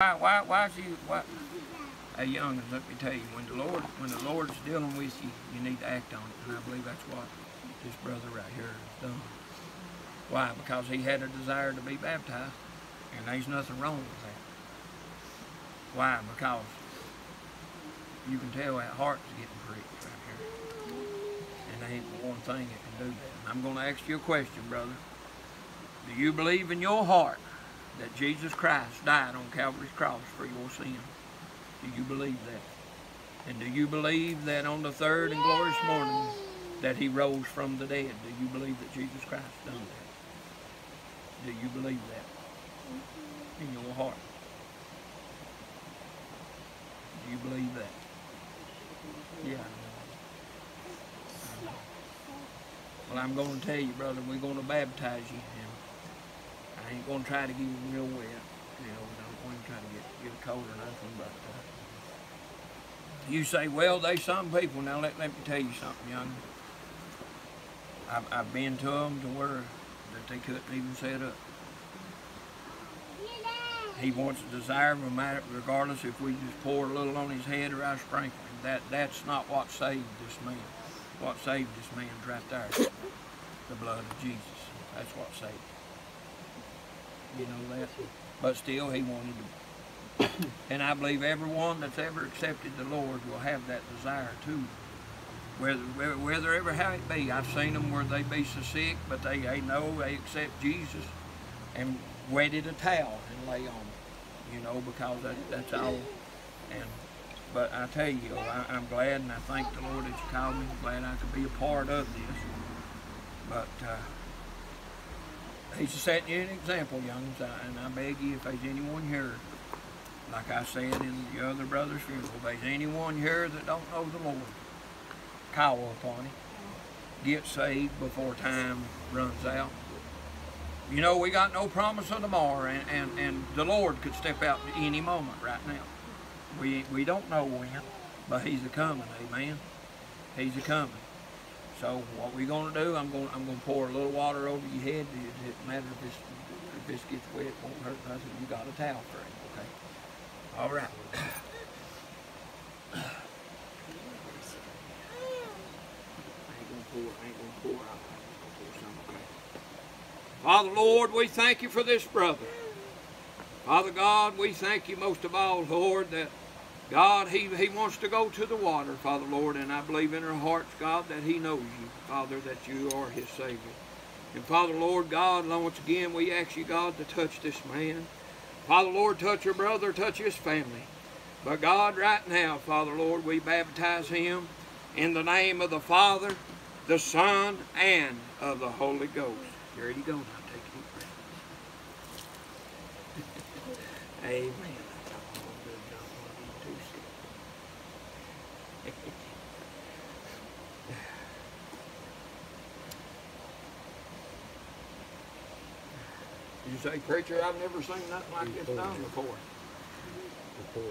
Why, why, why she, why? Hey, youngins, let me tell you, when the Lord, when the Lord's dealing with you, you need to act on it, and I believe that's what this brother right here has done. Why? Because he had a desire to be baptized, and there's nothing wrong with that. Why? Because you can tell that heart's getting pricked right here, and there ain't one thing that can do that. And I'm going to ask you a question, brother. Do you believe in your heart that Jesus Christ died on Calvary's cross for your sin? Do you believe that? And do you believe that on the third and glorious morning that he rose from the dead? Do you believe that Jesus Christ done that? Do you believe that mm-hmm. in your heart? Do you believe that? Yeah. Well, I'm going to tell you, brother, we're going to baptize you. I ain't going to try to get you real wet. You know, I don't want to try to get, get cold or nothing, but uh, you say, well, they some people. Now, let, let me tell you something, young. I've, I've been to them to where that they couldn't even set up. He wants a desire, regardless if we just pour a little on his head or I sprinkle him. That, that's not what saved this man. What saved this man's right there. The blood of Jesus. That's what saved him. You know that? But still, he wanted to. and I believe everyone that's ever accepted the Lord will have that desire too. Whether, whether ever how it be, I've seen them where they be so sick, but they, they know they accept Jesus and wetted a towel and lay on it, you know, because that, that's all. And but I tell you, I, I'm glad and I thank the Lord that you called me. I'm glad I could be a part of this. But uh, He's setting you an example, youngs, and I beg you, if there's anyone here, like I said in the other brother's funeral, if there's anyone here that don't know the Lord, call upon Him. Get saved before time runs out. You know, we got no promise of tomorrow, and, and, and the Lord could step out at any moment right now. We, we don't know when, but He's a coming, amen. He's a coming. So what we're going to do, I'm gonna I'm going to pour a little water over your head. It doesn't matter if this if this gets wet, it won't hurt nothing. You got a towel for it, okay? All right. Gonna gonna? Father Lord, we thank you for this brother. Father God, we thank you most of all, Lord, that God, he, he wants to go to the water, Father Lord, and I believe in our hearts, God, that he knows you, Father, that you are his Savior. And Father Lord God, once again, we ask you, God, to touch this man. Father Lord, touch your brother, touch his family. But God, right now, Father Lord, we baptize him in the name of the Father, the Son, and of the Holy Ghost. Here you go now. Take deep breath. Amen. You say, preacher, I've never seen nothing like this done before. Before,